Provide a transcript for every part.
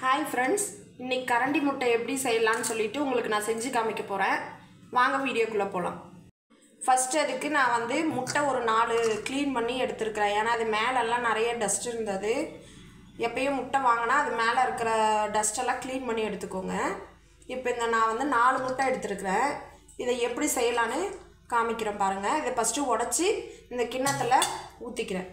Hi friends இன்றைக்கி கரண்டி முட்டை எப்படி செய்யலாம்னு சொல்லிவிட்டு உங்களுக்கு நான் செஞ்சு காமிக்க போகிறேன் வாங்க வீடியோக்குள்ளே போகலாம் ஃபஸ்ட்டு அதுக்கு நான் வந்து முட்டை ஒரு நாலு க்ளீன் பண்ணி எடுத்துருக்கிறேன். ஏன்னா அது மேலெல்லாம் நிறைய டஸ்ட் இருந்தது. எப்பயும் முட்டை வாங்கினா அது மேலே இருக்கிற டஸ்ட்டெல்லாம் க்ளீன் பண்ணி எடுத்துக்கோங்க. இப்போ இந்த நான் வந்து நாலு முட்டை எடுத்துருக்கிறேன். இதை எப்படி செய்யலான்னு காமிக்கிறேன் பாருங்கள் இதை ஃபஸ்ட்டு உடச்சி இந்த கிண்ணத்தில் ஊற்றிக்கிறேன்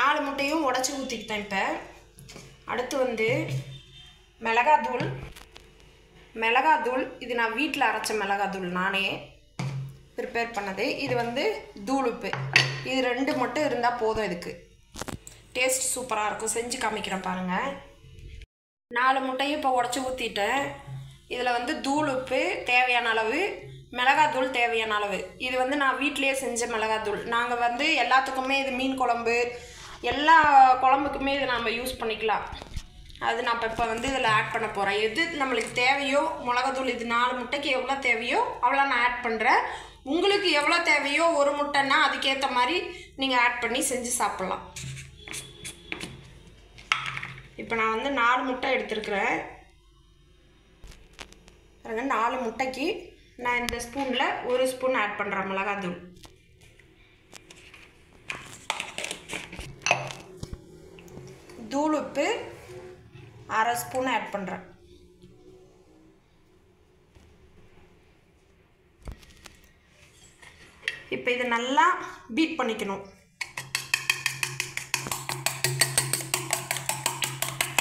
நாலு முட்டையும் உடச்சி ஊற்றிக்கிட்டேன் இப்போ. அடுத்து வந்து மிளகாத்தூள். மிளகாத்தூள் இது நான் வீட்டில் அரைச்ச மிளகாத்தூள் நானே ப்ரிப்பேர் பண்ணது. இது வந்து தூளுப்பு. இது ரெண்டு மட்டும் இருந்தால் போதும் இதுக்கு. டேஸ்ட் சூப்பராக இருக்கும். செஞ்சு காமிக்கிறேன் பாருங்கள் நாலு முட்டையும் இப்போ உடச்சி ஊற்றிட்டேன் இதில் வந்து தூள் உப்பு தேவையான அளவு மிளகாத்தூள் தேவையான அளவு. இது வந்து நான் வீட்டிலேயே செஞ்ச மிளகாத்தூள். நாங்கள் வந்து எல்லாத்துக்குமே இது மீன் குழம்பு எல்லா குழம்புக்குமே இதை நம்ம யூஸ் பண்ணிக்கலாம். அது நான் இப்போ வந்து இதில் ஆட் பண்ண போகிறேன் எது நம்மளுக்கு தேவையோ மிளகாத்தூள் இது நாலு முட்டைக்கு எவ்வளோ தேவையோ அவ்வளோ நான் ஆட் பண்ணுறேன் உங்களுக்கு எவ்வளோ தேவையோ ஒரு முட்டைன்னா அதுக்கேற்ற மாதிரி நீங்கள் ஆட் பண்ணி செஞ்சு சாப்பிட்லாம். இப்போ நான் வந்து நாலு முட்டை எடுத்துருக்குறேன். நாலு முட்டைக்கு நான் இந்த ஸ்பூனில் ஒரு ஸ்பூன் ஆட் பண்ணுறேன் மிளகாத்தூள். உப்பு அரை ஸ்பூன் ஆட் பண்ணுறேன் இப்போ இதை நல்லா பீட் பண்ணிக்கணும்.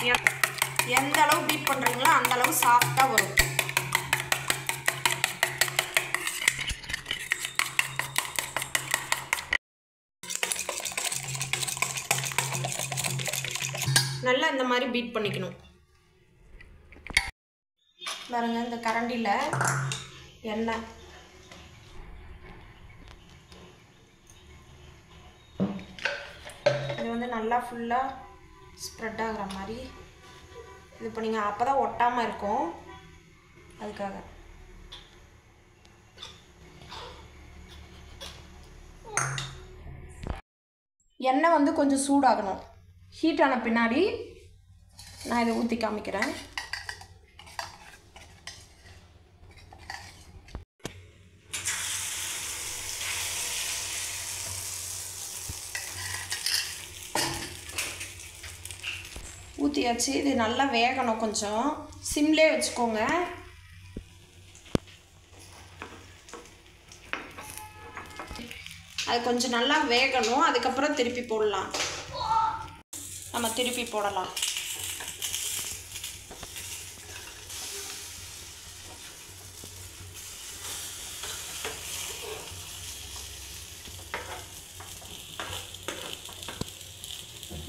எ- எந்த அளவு பீட் பண்ணுறீங்களோ அந்த அளவு சாஃப்டாக வரும். நல்லா இந்த மாதிரி பீட் பண்ணிக்கணும். பாருங்க இந்த கரண்டியில் எண்ணெய். இது வந்து நல்லா ஃபுல்லாக ஸ்ப்ரெட் ஆகுற மாதிரி. இது பண்ணிங்க அப்போ தான் ஒட்டாமல் இருக்கும். அதுக்காக. எண்ணெய் வந்து கொஞ்சம் சூடாகணும். ஹீட் ஆன பின்னாடி நான் இதை ஊற்றி காமிக்கிறேன். ஊற்றியாச்சு இது நல்லா வேகணும் கொஞ்சம். சிம்லே வச்சுக்கோங்க. அது கொஞ்சம் நல்லா வேகணும். அதுக்கப்புறம் திருப்பி போடலாம். நம்ம திருப்பி போடலாம்.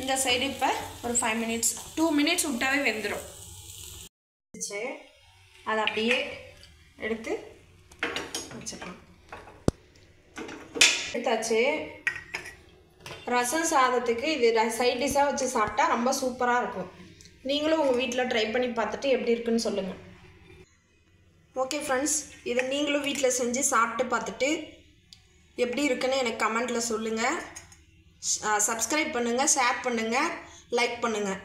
இந்த சைடு இப்போ ஒரு ஃபைவ் மினிட்ஸ் டூ மினிட்ஸ் விட்டாவே வெந்துடும் அதை அப்படியே எடுத்து வச்சுக்கலாம். எடுத்தாச்சு. ரசம் சாதத்துக்கு இது சைட் டிஷ்ஷாக வச்சு சாப்பிட்டா ரொம்ப சூப்பராக இருக்கும். நீங்களும் உங்கள் வீட்டில் ட்ரை பண்ணி பார்த்துட்டு எப்படி இருக்குன்னு சொல்லுங்கள் ஓகே ஃப்ரெண்ட்ஸ் இதை நீங்களும் வீட்டில் செஞ்சு சாப்பிட்டு பார்த்துட்டு எப்படி இருக்குன்னு எனக்கு கமெண்ட்டில் சொல்லுங்கள் சப்ஸ்கிரைப் பண்ணுங்கள் ஷேர் பண்ணுங்கள் லைக் பண்ணுங்கள்